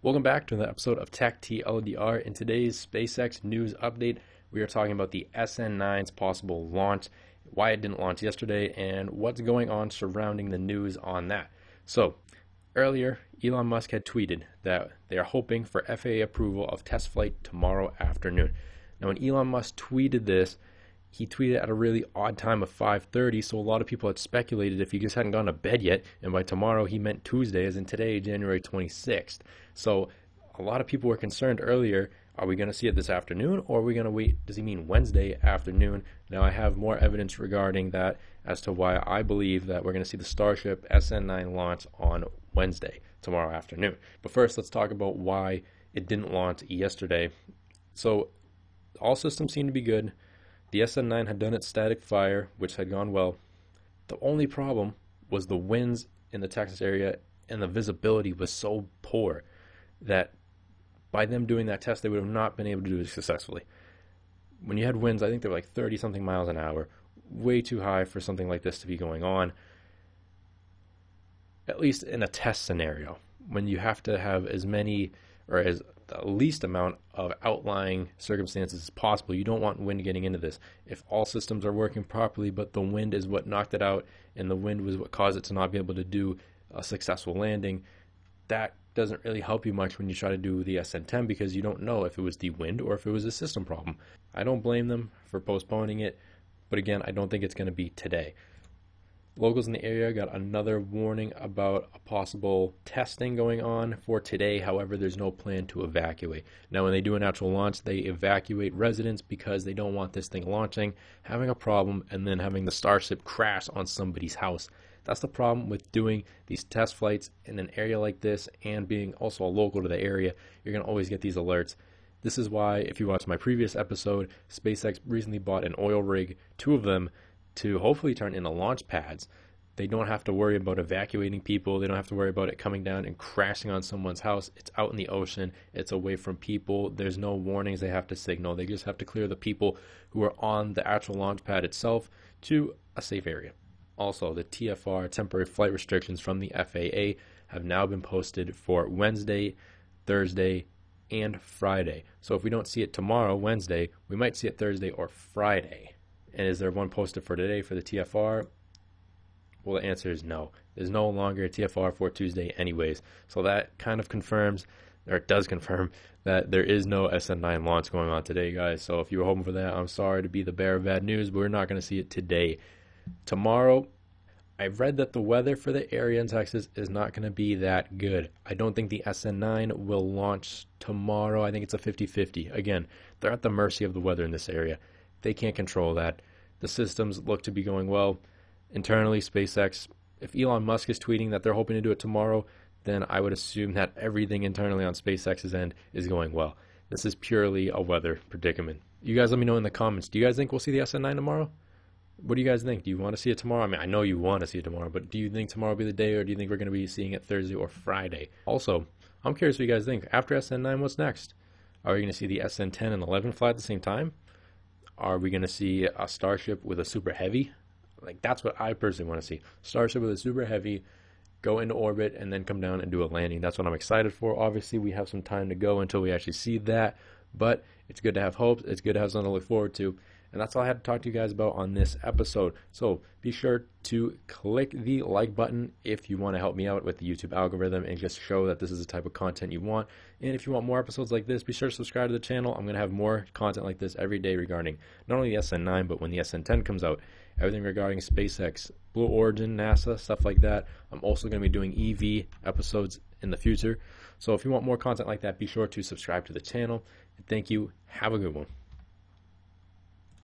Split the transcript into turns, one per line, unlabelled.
Welcome back to another episode of Tech TLDR. In today's SpaceX news update, we are talking about the SN9's possible launch, why it didn't launch yesterday, and what's going on surrounding the news on that. So, earlier, Elon Musk had tweeted that they are hoping for FAA approval of test flight tomorrow afternoon. Now, when Elon Musk tweeted this, he tweeted at a really odd time of 5:30, so a lot of people had speculated if he just hadn't gone to bed yet, and by tomorrow he meant Tuesday, as in today, January 26th. So a lot of people were concerned earlier. Are we going to see it this afternoon, or are we going to wait? Does he mean Wednesday afternoon? Now I have more evidence regarding that as to why I believe that we're going to see the Starship SN9 launch on Wednesday, tomorrow afternoon. But first, let's talk about why it didn't launch yesterday. So all systems seem to be good. The SN9 had done its static fire, which had gone well. The only problem was the winds in the Texas area and the visibility was so poor that by them doing that test, they would have not been able to do it successfully. When you had winds, I think they were like 30 something miles an hour, way too high for something like this to be going on, at least in a test scenario, when you have to have as many or as the least amount of outlying circumstances as possible. You don't want wind getting into this. If all systems are working properly, but the wind is what knocked it out, and the wind was what caused it to not be able to do a successful landing, that doesn't really help you much when you try to do the SN10 because you don't know if it was the wind or if it was a system problem. I don't blame them for postponing it, but again, I don't think it's going to be today. Locals in the area got another warning about a possible testing going on for today. However, there's no plan to evacuate. Now, when they do an actual launch, they evacuate residents because they don't want this thing launching, having a problem, and then having the Starship crash on somebody's house. That's the problem with doing these test flights in an area like this and being also a local to the area. You're going to always get these alerts. This is why, if you watched my previous episode, SpaceX recently bought an oil rig, two of them to hopefully turn into launch pads. They don't have to worry about evacuating people. They don't have to worry about it coming down and crashing on someone's house. It's out in the ocean. It's away from people. There's no warnings they have to signal. They just have to clear the people who are on the actual launch pad itself to a safe area. Also, the TFR temporary flight restrictions from the FAA have now been posted for Wednesday, Thursday, and Friday. So if we don't see it tomorrow, Wednesday, we might see it Thursday or Friday. And is there one posted for today for the TFR? Well, the answer is no. There's no longer a TFR for Tuesday, anyways. So that kind of confirms, or it does confirm, that there is no SN9 launch going on today, guys. So if you were hoping for that, I'm sorry to be the bearer of bad news, but we're not going to see it today. Tomorrow, I've read that the weather for the area in Texas is not going to be that good. I don't think the SN9 will launch tomorrow. I think it's a 50 50. Again, they're at the mercy of the weather in this area. They can't control that. The systems look to be going well. Internally, SpaceX, if Elon Musk is tweeting that they're hoping to do it tomorrow, then I would assume that everything internally on SpaceX's end is going well. This is purely a weather predicament. You guys let me know in the comments. Do you guys think we'll see the SN9 tomorrow? What do you guys think? Do you want to see it tomorrow? I mean, I know you want to see it tomorrow, but do you think tomorrow will be the day, or do you think we're going to be seeing it Thursday or Friday? Also, I'm curious what you guys think. After SN9, what's next? Are you going to see the SN10 and 11 fly at the same time? Are we going to see a Starship with a Super Heavy? Like, that's what I personally want to see. Starship with a Super Heavy go into orbit and then come down and do a landing. That's what I'm excited for. Obviously, we have some time to go until we actually see that, but it's good to have hopes. It's good to have something to look forward to. And that's all I had to talk to you guys about on this episode. So be sure to click the like button if you want to help me out with the YouTube algorithm and just show that this is the type of content you want. And if you want more episodes like this, be sure to subscribe to the channel. I'm going to have more content like this every day regarding not only the SN9, but when the SN10 comes out, everything regarding SpaceX, Blue Origin, NASA, stuff like that. I'm also going to be doing EV episodes in the future. So if you want more content like that, be sure to subscribe to the channel. And thank you. Have a good one.